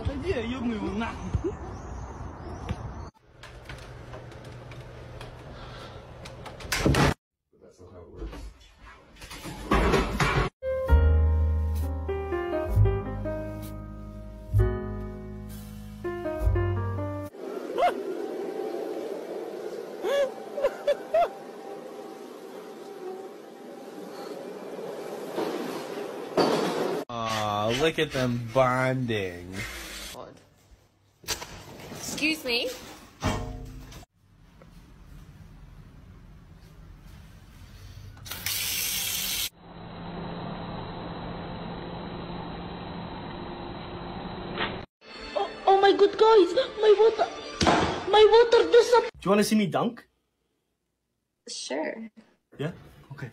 Отойди, я ёбну его нахуй. That's not how it works. Look at them bonding. Excuse me. Oh, oh my good guys! My water! My water disappeared! Do you want to see me dunk? Sure. Yeah? Okay.